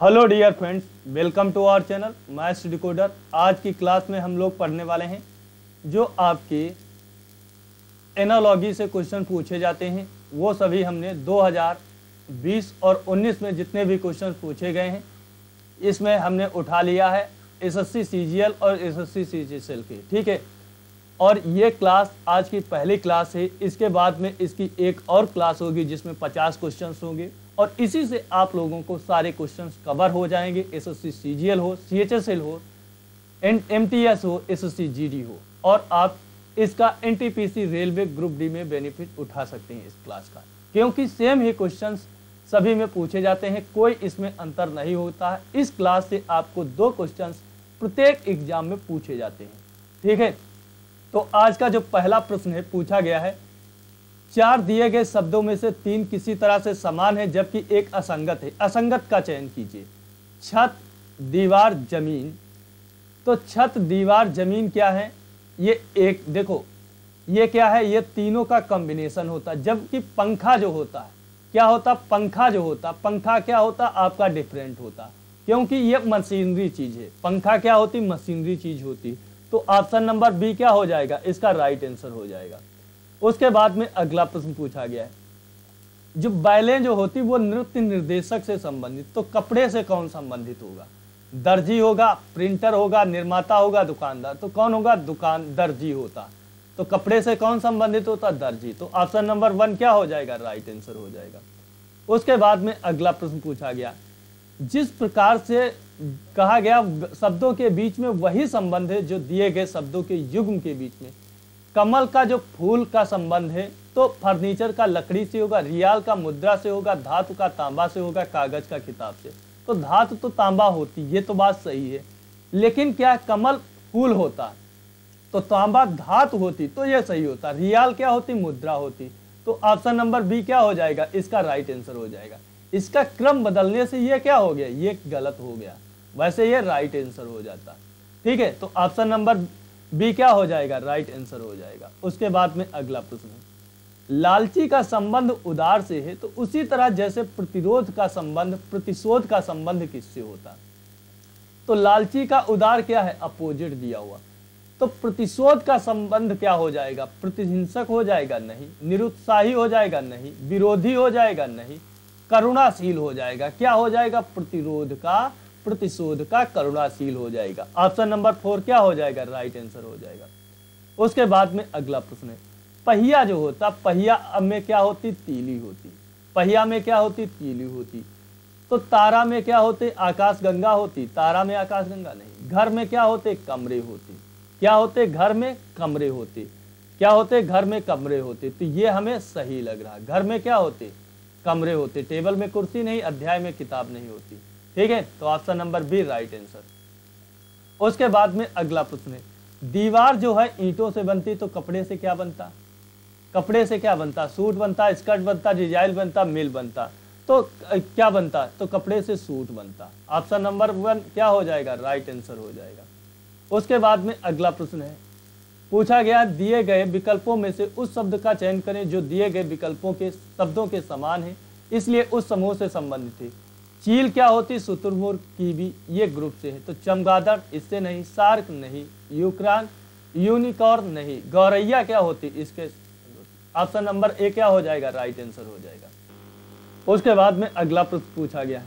Hello dear friends welcome to our channel maths decoder आज की class में हम लोग पढ़ने वाले हैं, जो आपके एनालॉजी से क्वेश्चन पूछे जाते हैं। वो सभी हमने 2020 और 19 में जितने भी क्वेश्चन पूछे गए हैं, इसमें हमने उठा लिया है एस एस सी और एस एस सी के, ठीक है? और ये क्लास आज की पहली क्लास है। इसके बाद में इसकी एक और क्लास होगी जिसमें 50 क्वेश्चंस होंगे। और इसी से आप लोगों को सारे क्वेश्चंस कवर हो जाएँगे। एस एस सी हो सी एच एस एल हो एम टी एस हो एस एस सी हो। और आप इसका N T P C railway group D में बेनिफिट उठा सकते हैं इस क्लास का। क्योंकि सेम ही क्वेश्चन सभी में पूछे जाते हैं, कोई इसमें अंतर नहीं होता। है इस क्लास से आपको दो क्वेश्चन प्रत्येक एग्ज़ाम में पूछे जाते हैं। ठीक है? तो आज का जो पहला प्रश्न है, पूछा गया है चार दिए गए शब्दों में से तीन किसी तरह से समान है, जबकि एक असंगत है। असंगत का चयन कीजिए। छत, दीवार, ज़मीन। तो छत, दीवार, ज़मीन क्या है? ये एक, देखो, ये क्या है? ये तीनों का कॉम्बिनेशन होता है। जबकि पंखा जो होता है, क्या होता? पंखा जो होता पंखा क्या होता? आपका डिफरेंट होता। क्योंकि ये मशीनरी चीज़ है। पंखा क्या होती? मशीनरी चीज़ होती। तो ऑप्शन नंबर बी क्या हो जाएगा? इसका राइट आंसर हो जाएगा। उसके बाद में अगला प्रश्न पूछा गया है। जो बैलें जो होती, वो नृत्य निर्देशक से संबंधित तो कपड़े से कौन संबंधित होगा? दर्जी होगा, प्रिंटर होगा, निर्माता होगा, दुकानदार। तो कौन होगा? दुकान, दर्जी होता। तो कपड़े से कौन संबंधित होता? दर्जी। तो ऑप्शन नंबर वन क्या हो जाएगा? राइट आंसर हो जाएगा। उसके बाद में अगला प्रश्न पूछा गया। जिस प्रकार से कहा गया, शब्दों के बीच में वही संबंध है जो दिए गए शब्दों के युग्म के बीच में। कमल का जो फूल का संबंध है तो फर्नीचर का लकड़ी से होगा, रियाल का मुद्रा से होगा, धातु का तांबा से होगा, कागज़ का किताब से। तो धातु तो तांबा होती, ये तो बात सही है। लेकिन क्या कमल फूल होता? तो तांबा धातु होती तो ये सही होता। रियाल क्या होती? मुद्रा होती। तो ऑप्शन नंबर बी क्या हो जाएगा? इसका राइट आंसर हो जाएगा। इसका क्रम बदलने से ये क्या हो गया? ये गलत हो गया। वैसे ये राइट आंसर हो जाता। ठीक है तो ऑप्शन नंबर बी क्या हो जाएगा? राइट आंसर हो जाएगा। उसके बाद में अगला प्रश्न लालची का संबंध उदार से है तो उसी तरह जैसे प्रतिरोध का संबंध, प्रतिशोध का संबंध किससे होता? तो लालची का उदार क्या है? अपोजिट दिया हुआ। तो प्रतिशोध का संबंध क्या हो जाएगा? प्रतिहिंसक हो जाएगा? नहीं। निरुत्साही हो जाएगा? नहीं। विरोधी हो जाएगा? नहीं। करुणाशील हो जाएगा? क्या हो जाएगा? प्रतिरोध का प्रतिशोध का करुणाशील हो जाएगा। ऑप्शन नंबर फोर क्या हो जाएगा? राइट आंसर हो जाएगा। उसके बाद में अगला प्रश्न है। पहिया जो होता, पहिया में क्या होती? तीली होती। पहिया में क्या होती? तीली होती। तो तारा में क्या होते? आकाश गंगा होती। तारा में आकाश गंगा नहीं। घर में क्या होते? कमरे होते। क्या होते? घर में कमरे होते। क्या होते? घर में कमरे होते। तो ये हमें सही लग रहा। घर में क्या होते? कमरे होते। टेबल में कुर्सी नहीं, अध्याय में किताब नहीं होती। ठीक है? तो option number B right answer उसके बाद में अगला प्रश्न है, दीवार जो है ईंटों से बनती तो कपड़े से क्या बनता? कपड़े से क्या बनता? सूट बनता, स्कर्ट बनता, डिज़ाइन बनता, मिल बनता। तो क्या बनता? तो कपड़े से सूट बनता। ऑप्शन नंबर वन क्या हो जाएगा? राइट आंसर हो जाएगा। उसके बाद में अगला प्रश्न है, पूछा गया, दिए गए विकल्पों में से उस शब्द का चयन करें जो दिए गए विकल्पों के, शब्दों के समान है, इसलिए उस समूह से संबंधित है। चील क्या होती? शुतुरमुर्ग कीवी ये ग्रुप से है। तो चमगादड़, इससे नहीं, सार्क नहीं, यूक्रान, यूनिकॉर्न नहीं, गौरैया क्या होती? इसके ऑप्शन नंबर ए क्या हो जाएगा? राइट आंसर हो जाएगा। उसके बाद में अगला प्रश्न पूछा गया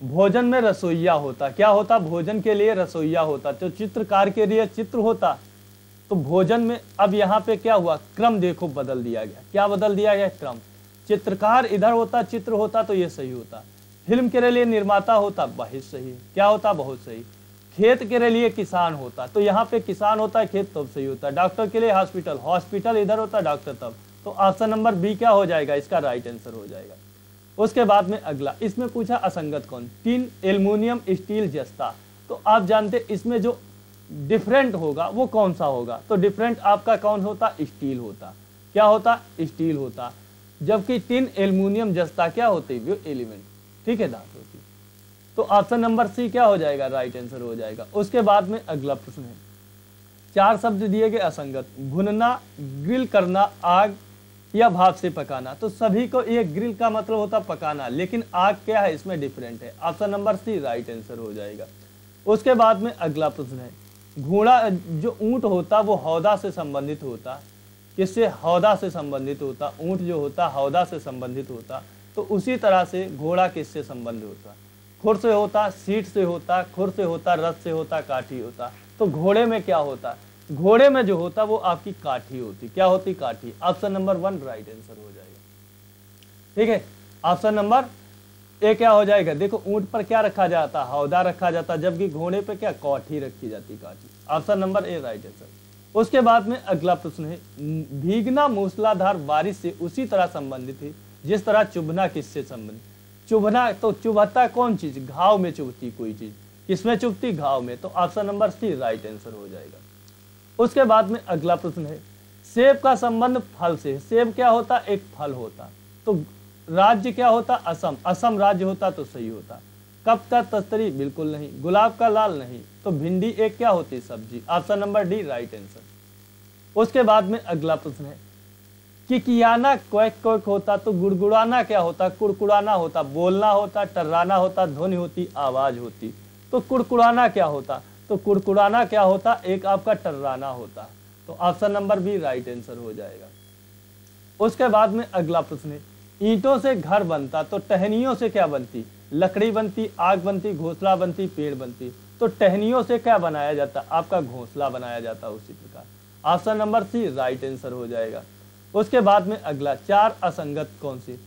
भोजन में रसोईया होता, क्या होता? भोजन के लिए रसोईया होता। तो चित्रकार के लिए चित्र होता। तो भोजन में अब यहाँ पे क्या हुआ? क्रम देखो, बदल दिया गया। क्या बदल दिया गया? क्रम। चित्रकार इधर होता, चित्र होता तो ये सही होता। फ़िल्म के लिए निर्माता होता बहुत सही, क्या होता बहुत सही? खेत के लिए किसान होता तो यहाँ पे किसान होता है खेत तब सही होता। है डॉक्टर के लिए हॉस्पिटल हॉस्पिटल इधर होता, डॉक्टर तब। तो ऑप्शन नंबर बी क्या हो जाएगा? इसका राइट आंसर हो जाएगा। उसके बाद में अगला, इसमें पूछा असंगत कौन? टीन, एल्यूमिनियम, स्टील जस्ता। तो आप जानते इसमें जो डिफरेंट होगा, वो कौन सा होगा? तो डिफरेंट आपका कौन होता? स्टील होता। क्या होता? स्टील होता। जबकि टिन, एल्यूमिनियम जस्ता क्या होते? वो एलिमेंट। ठीक है धातु की तो ऑप्शन नंबर सी क्या हो जाएगा? राइट आंसर हो जाएगा। उसके बाद में अगला प्रश्न है। चार शब्द दिए गए असंगत। भुनना ग्रिल करना, आग या भाप से पकाना। तो सभी को ये ग्रिल का मतलब होता पकाना, लेकिन आग क्या है? इसमें डिफरेंट है। Option number C right answer हो जाएगा। उसके बाद में अगला प्रश्न है। घोड़ा, जो ऊँट होता, वो हौदा से संबंधित होता। किससे? हौदा से संबंधित होता। ऊँट जो होता, हौदा से संबंधित होता। तो उसी तरह से घोड़ा किससे संबंधित होता? खुर से होता, सीट से होता, खुर से होता रथ से होता, काठी होता। तो घोड़े में क्या होता? घोड़े में जो होता वो आपकी काठी होती। क्या होती काठी? Option number one, right answer हो जाएगा। ठीक है? ऑप्शन नंबर ए क्या हो जाएगा? देखो, ऊँट पर क्या रखा जाता? हौदा रखा जाता, जबकि घोड़े पे क्या? काठी रखी जाती काठी। Option number A, right answer. उसके बाद में अगला प्रश्न है, भीगना मूसलाधार बारिश से उसी तरह संबंधित है जिस तरह चुभना किससे संबंधित चुभना तो चुभता कौन चीज़? घाव में चुभती कोई चीज़। किसमें चुभती? घाव में। तो option number C right answer हो जाएगा। उसके बाद में अगला प्रश्न है। सेब का संबंध फल से सेब क्या होता? एक फल होता। तो राज्य क्या होता? असम। असम राज्य होता तो सही होता। कब का तस्तरी बिल्कुल नहीं। गुलाब का लाल नहीं। तो भिंडी एक क्या होती? सब्ज़ी। Option number D right answer उसके बाद में अगला प्रश्न है। कि कियाना क्वैक क्वैक होता तो गुड़गुड़ाना क्या होता? कुड़कुड़ाना होता, बोलना होता, टर्राना होता, ध्वनि होती, आवाज़ होती। तो कुड़कुड़ाना क्या होता? तो कुड़कुड़ाना क्या होता? एक आपका टर्राना होता। तो option number B, right answer हो जाएगा। उसके बाद में अगला प्रश्न है। ईंटों से घर बनता तो टहनियों से क्या बनती? लकड़ी बनती, आग बनती, घोंसला बनती, पेड़ बनती। तो टहनियों से क्या बनाया जाता? आपका घोंसला बनाया जाता उसी प्रकार। Option number C, right answer हो जाएगा। उसके बाद में अगला, चार असंगत कौन सी?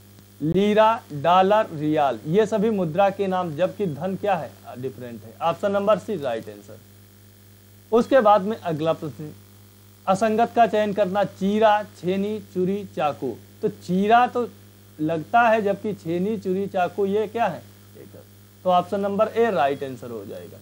Lira, dollar, riyal. ये सभी मुद्रा के नाम, जबकि धन क्या है? डिफरेंट है। Option number C right answer उसके बाद में अगला प्रश्न, असंगत का चयन करना चीरा, छेनी, चुरी, चाकू। तो चीरा तो लगता है, जबकि छेनी, चुरी, चाकू, ये क्या है? तो option number A right answer हो जाएगा।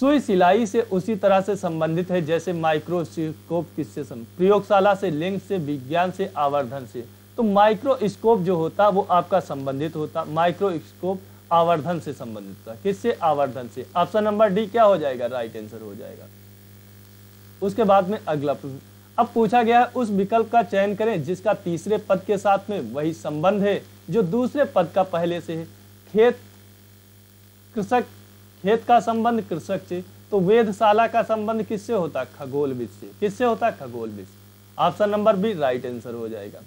सुई सिलाई से उसी तरह से संबंधित है, जैसे माइक्रोस्कोप किससे प्रयोगशाला से लिंग से, विज्ञान से, आवर्धन से। तो माइक्रोस्कोप जो होता, वो आपका संबंधित होता। माइक्रोस्कोप आवर्धन से संबंधित होता। किससे? आवर्धन से। ऑप्शन नंबर डी क्या हो जाएगा? राइट आंसर हो जाएगा। उसके बाद में अगला प्रश्न। अब पूछा गया है, उस विकल्प का चयन करें, जिसका तीसरे पद के साथ में वही संबंध है, जो दूसरे पद का पहले से है। खेत कृषक खेत का संबंध कृषक से तो वेदशाला का संबंध किससे होता? खगोल विद से। किससे होता? खगोल with option number B right answer हो जाएगा।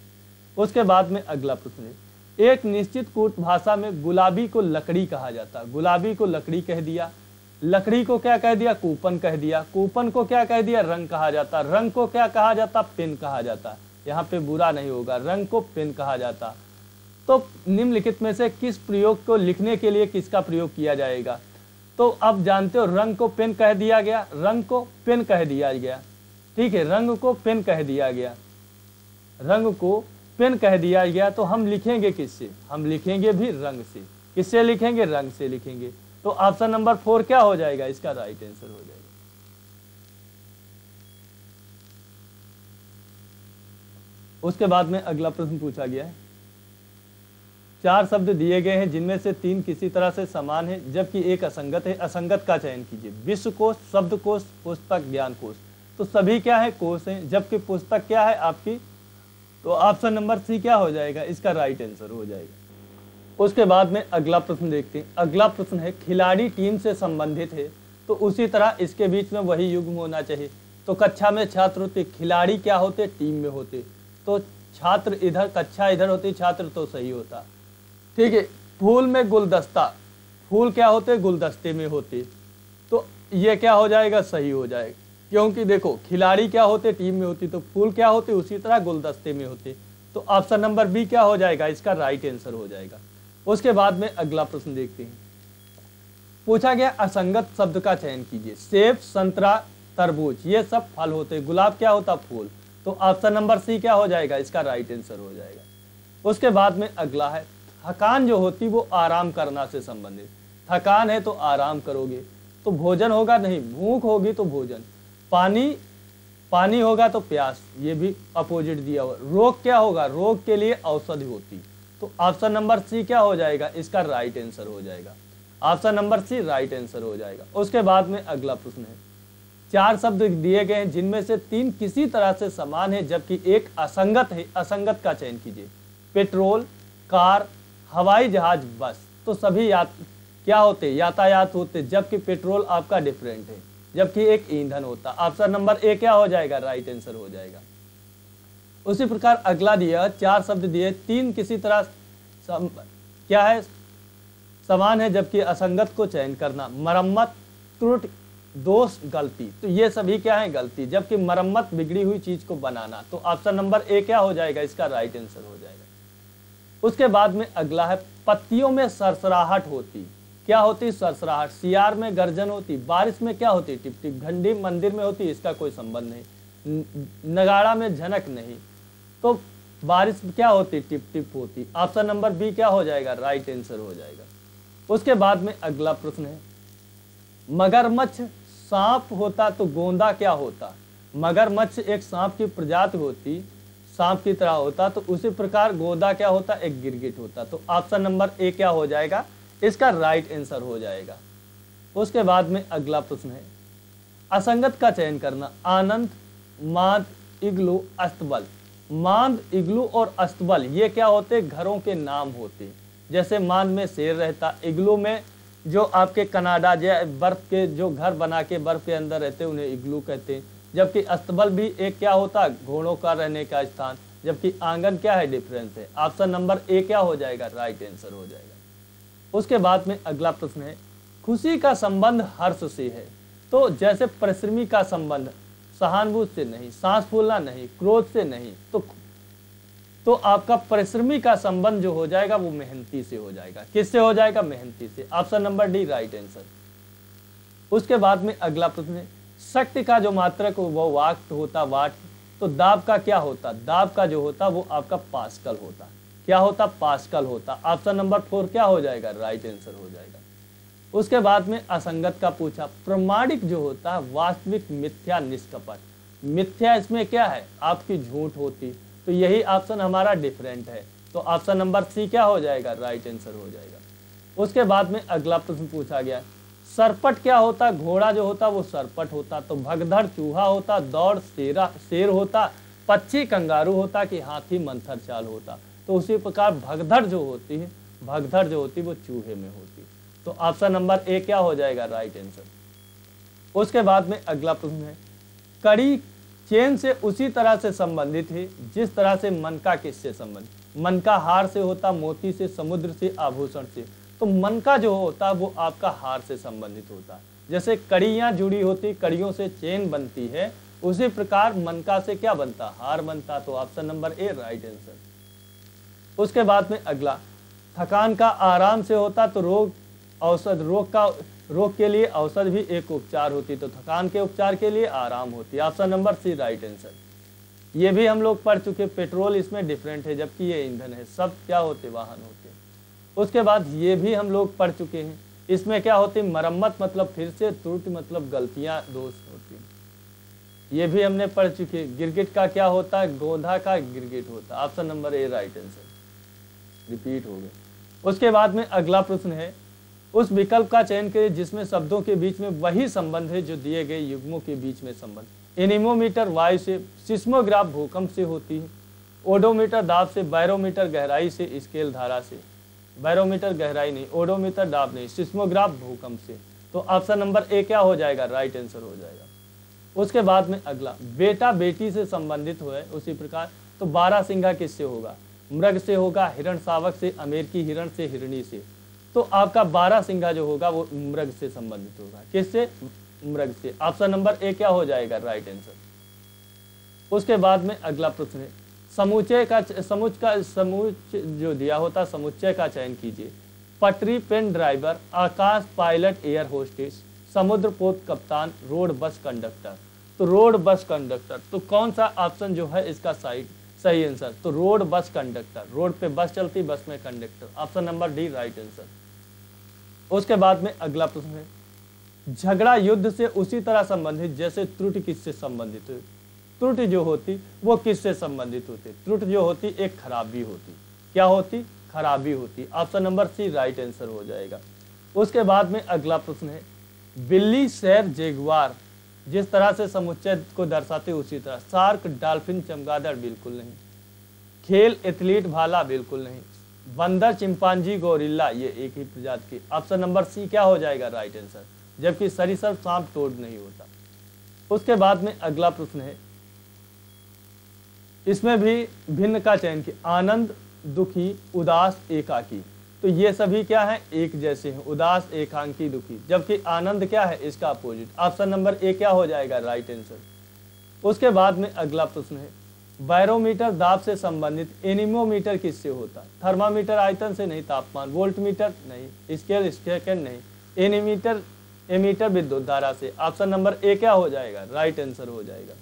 उसके बाद में अगला प्रश्न है। एक निश्चित कूट भाषा में गुलाबी को लकड़ी कहा जाता। गुलाबी को लकड़ी कह दिया। लकड़ी को क्या कह दिया? कूपन कह दिया। कूपन को क्या कह दिया? रंग कहा जाता। रंग को क्या कहा जाता? पेन कहा जाता। यहाँ पे बुरा नहीं होगा। रंग को पेन कहा जाता। तो निम्नलिखित में से किस प्रयोग को लिखने के लिए किसका प्रयोग किया जाएगा? तो अब जानते हो रंग को पेन कह दिया गया, रंग को पेन कह दिया गया। ठीक है, रंग को पेन कह दिया गया। रंग को पेन कह दिया गया तो हम लिखेंगे किससे? हम लिखेंगे भी रंग से। किससे लिखेंगे? रंग से लिखेंगे। तो ऑप्शन नंबर फोर क्या हो जाएगा? इसका राइट आंसर हो जाएगा। उसके बाद में अगला प्रश्न पूछा गया है। चार शब्द दिए गए हैं, जिनमें से तीन किसी तरह से समान है, जबकि एक असंगत है। असंगत का चयन कीजिए। विश्व कोश, शब्द कोश, पुस्तक, ज्ञान कोश। तो सभी क्या है? कोश हैं, जबकि पुस्तक क्या है आपकी? तो ऑप्शन नंबर सी क्या हो जाएगा? इसका राइट आंसर हो जाएगा। उसके बाद में अगला प्रश्न देखते हैं। अगला प्रश्न है, खिलाड़ी टीम से संबंधित है तो उसी तरह इसके बीच में वही युग्म होना चाहिए। तो कक्षा में छात्र होते, खिलाड़ी क्या होते? टीम में होते। तो छात्र इधर, कक्षा इधर होती, छात्र तो सही होता। ठीक है, फूल में गुलदस्ता, फूल क्या होते गुलदस्ते में होते तो ये क्या हो जाएगा? सही हो जाएगा। क्योंकि देखो, खिलाड़ी क्या होते टीम में होती तो फूल क्या होते उसी तरह गुलदस्ते में होते तो ऑप्शन नंबर बी क्या हो जाएगा? इसका राइट आंसर हो जाएगा। उसके बाद में अगला प्रश्न देखते हैं। पूछा गया असंगत शब्द का चयन कीजिए। सेब, संतरा, तरबूज, ये सब फल होते गुलाब क्या होता? फूल। तो ऑप्शन नंबर सी क्या हो जाएगा? इसका राइट आंसर हो जाएगा। उसके बाद में अगला है। थकान जो होती वो आराम करना से संबंधित। थकान है तो आराम करोगे तो भोजन होगा नहीं, भूख होगी तो भोजन। पानी पानी होगा तो प्यास, ये भी अपोजिट दिया हुआ। रोग क्या होगा? रोग के लिए औषधि होती। तो ऑप्शन नंबर सी क्या हो जाएगा? इसका राइट आंसर हो जाएगा। Option number C right answer हो जाएगा। उसके बाद में अगला प्रश्न है। चार शब्द दिए गए हैं, जिनमें से तीन किसी तरह से समान है, जबकि एक असंगत है। असंगत का चयन कीजिए। पेट्रोल, कार हवाई जहाज़ बस। तो सभी या क्या होते? यातायात होते जबकि पेट्रोल आपका डिफरेंट है। जबकि एक ईंधन होता। ऑप्शन नंबर ए क्या हो जाएगा? राइट आंसर हो जाएगा। उसी प्रकार अगला दिया चार शब्द दिए तीन किसी तरह सम, क्या है? समान है जबकि असंगत को चयन करना। मरम्मत त्रुट दोष गलती। तो ये सभी क्या है? गलती। जबकि मरम्मत बिगड़ी हुई चीज़ को बनाना। तो ऑप्शन नंबर ए क्या हो जाएगा? इसका राइट आंसर हो जाएगा। उसके बाद में अगला है, पत्तियों में सरसराहट होती। क्या होती सरसराहट? सियार में गर्जन होती, बारिश में क्या होती? टिप टिप घंटी मंदिर में होती, इसका कोई संबंध नहीं। नगाड़ा में झनक नहीं। तो बारिश क्या होती? टिप टिप होती। ऑप्शन नंबर बी क्या हो जाएगा? राइट आंसर हो जाएगा। उसके बाद में अगला प्रश्न है, मगरमच्छ सांप होता तो गोंदा क्या होता? मगरमच्छ एक सांप की प्रजाति होती सांप की तरह होता तो उसी प्रकार गोदा क्या होता? एक गिरगिट होता। तो ऑप्शन नंबर ए क्या हो जाएगा? इसका राइट आंसर हो जाएगा। उसके बाद में अगला प्रश्न है। असंगत का चयन करना। आनंद, मांद, इग्लू, अस्तबल। मांद, इग्लू और अस्तबल, ये क्या होते? घरों के नाम होते। जैसे मांद में शेर रहता, इग्लू में जो आपके कनाडा, जो, बर्फ़ के, जो घर बना के बर्फ़ के अंदर रहते, उन्हें इग्लू कहते। हैं जबकि अस्तबल भी एक क्या होता? है घोड़ों का रहने का स्थान। जबकि आँगन क्या है? डिफरेंस है। ऑप्शन नंबर ए क्या हो जाएगा? राइट आंसर हो जाएगा। उसके बाद में अगला प्रश्न है, खुशी का संबंध हर्ष से है। तो जैसे परिश्रमी का संबंध, सहानुभूति से नहीं, सांस फूलना नहीं, क्रोध से नहीं तो तो आपका परिश्रमी का संबंध जो हो जाएगा, वो मेहनती से हो जाएगा। किससे हो जाएगा? मेहनती से। Option number D right answer उसके बाद में अगला प्रश्न है शक्ति का जो मात्रक वो वाक्त होता, वाट तो दाब का क्या होता? दाब का जो होता, वो आपका पास्कल होता। क्या होता? पास्कल होता। ऑप्शन नंबर फोर क्या हो जाएगा? राइट आंसर हो जाएगा। उसके बाद में असंगत का पूछा। प्रमाणिक जो होता है वास्तविक मिथ्या निष्कपट। मिथ्या इसमें क्या है? आपकी झूठ होती। तो यही ऑप्शन हमारा डिफरेंट है। तो ऑप्शन नंबर सी क्या हो जाएगा? राइट आंसर हो जाएगा। उसके बाद में अगला प्रश्न पूछा गया। सरपट क्या होता? घोड़ा जो होता, वो सरपट होता। तो भगधड़ चूहा होता, दौड़ शेरा शेर होता, पक्षी कंगारू होता कि हाथी मंथर चाल होता। तो उसी प्रकार भगधड़ जो होती है भगधड़ जो होती, वो चूहे में होती। तो ऑप्शन नंबर ए क्या हो जाएगा? Right answer. उसके बाद में अगला प्रश्न है। कड़ी चेन से उसी तरह से संबंधित है, जिस तरह से मन का किससे संबंधित मन का हार से होता, मोती से, समुद्र से, आभूषण से। तो मन का जो होता है, वो आपका हार से संबंधित होता है। जैसे कड़ियाँ जुड़ी होती, कड़ियों से चेन बनती है, उसी प्रकार मन का से क्या बनता? हार बनता तो option number A right answer उसके बाद में अगला, थकान का आराम से होता तो रोग औषध रोग का, रोग के लिए औषध भी एक उपचार होती तो थकान के उपचार के लिए आराम होती। Option number C right answer ये भी हम लोग पढ़ चुके पेट्रोल इसमें डिफरेंट है, जबकि ये ईंधन है। सब क्या होते? वाहन होते। उसके बाद ये भी हम लोग पढ़ चुके हैं। इसमें क्या होती, मरम्मत मतलब फिर से त्रुटि मतलब गलतियाँ दोष होती ये भी हमने पढ़ चुके गिरगिट का क्या होता है गोधा का गिरगिट होता। Option number A right answer repeat हो गया। उसके बाद में अगला प्रश्न है, उस विकल्प का चयन करें जिसमें शब्दों के बीच में वही संबंध है जो दिए गए युग्मों के बीच में संबंध। एनिमोमीटर, वायु से, सिस्मोग्राफ भूकंप से होती है। ओडोमीटर, दाब से, बैरोमीटर, गहराई से, स्केल धारा से। बैरोमीटर गहराई नहीं, ओडोमीटर दाब नहीं, सिस्मोग्राफ भूकंप से। तो ऑप्शन नंबर ए क्या हो जाएगा? राइट आंसर हो जाएगा। उसके बाद में अगला, बेटा बेटी से संबंधित हो, उसी प्रकार। तो बारह सिंघा किससे होगा? मृग से होगा, हिरण सावक से अमेरिकी हिरण से, हिरणी से। तो आपका बारह सिंघा जो होगा, वो मृग से संबंधित होगा। किससे? मृग से। ऑप्शन नंबर ए क्या हो जाएगा? Right answer. उसके बाद में अगला प्रश्न है समुचय का समुच का समुच जो दिया होता, समुच्चय का चयन कीजिए। पटरी, पेन ड्राइवर, आकाश पायलट, एयर होस्टेस, समुद्र पोत कप्तान, रोड बस कंडक्टर। तो रोड बस कंडक्टर तो कौन सा ऑप्शन जो है इसका साइड, सही आंसर? तो रोड बस कंडक्टर, रोड पे बस चलती, बस में conductor. Option number D, right answer. उसके बाद में अगला प्रश्न है। झगड़ा युद्ध से उसी तरह संबंधित, जैसे त्रुटि किससे संबंधित त्रुटि जो होती, वो किससे संबंधित होती? त्रुटि जो होती, एक खराबी होती। क्या होती? खराबी होती। Option number C, right answer हो जाएगा। उसके बाद में अगला प्रश्न है। बिल्ली, शेर, जेगवार, जिस तरह से समुच्चय को दर्शाते उसी तरह। सार्क डॉल्फिन, चमगादड़, बिल्कुल नहीं। खेल, एथलीट, भाला, बिल्कुल नहीं। बंदर, चिंपांजी, गोरिल्ला, ये एक ही प्रजाति की। ऑप्शन नंबर सी, क्या हो जाएगा? Right answer. जबकि सरिसर, सांप तोड़ नहीं होता। उसके बाद में अगला प्रश्न है। इसमें भी भिन्न का चयन किया। आनंद, दुखी, उदास, एकाकी। तो ये सभी क्या है? एक जैसे हैं। उदास, एकांकी, दुखी। जबकि आनंद क्या है? इसका अपोजिट ऑप्शन नंबर ए क्या हो जाएगा? राइट आंसर उसके बाद में अगला प्रश्न है। बैरोमीटर दाब से संबंधित एनिमोमीटर किससे होता है? थर्मामीटर आयतन से नहीं, तापमान। वोल्ट मीटर नहीं, स्केल स्केल नहीं। एनीमीटर, एमीटर विद्युत धारा से। ऑप्शन नंबर ए क्या हो जाएगा? राइट आंसर हो जाएगा।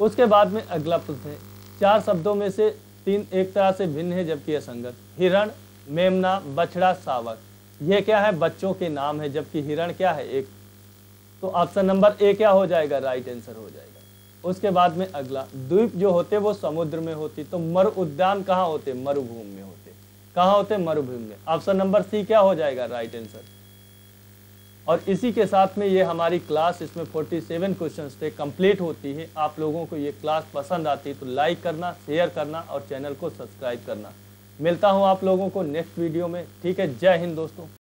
उसके बाद में अगला प्रश्न है। चार शब्दों में से तीन एक तरह से भिन्न है, जबकि असंगत हिरण, मेमना, बछड़ा, सावक। ये क्या है? बच्चों के नाम है, जबकि हिरण क्या है? एक। तो ऑप्शन नंबर ए क्या हो जाएगा? राइट आंसर हो जाएगा। उसके बाद में अगला। द्वीप जो होते, वो समुद्र में होती। तो मरु उद्यान कहाँ होते? मरुभूमि में होते। कहाँ होते? मरुभूमि में। ऑप्शन नंबर सी क्या हो जाएगा? Right answer. और इसी के साथ में ये हमारी क्लास, इसमें 47 क्वेश्चन थे कंप्लीट होती है। आप लोगों को ये क्लास पसंद आती है तो लाइक करना शेयर करना और चैनल को सब्सक्राइब करना। मिलता हूँ आप लोगों को नेक्स्ट वीडियो में। ठीक है, जय हिंद दोस्तों।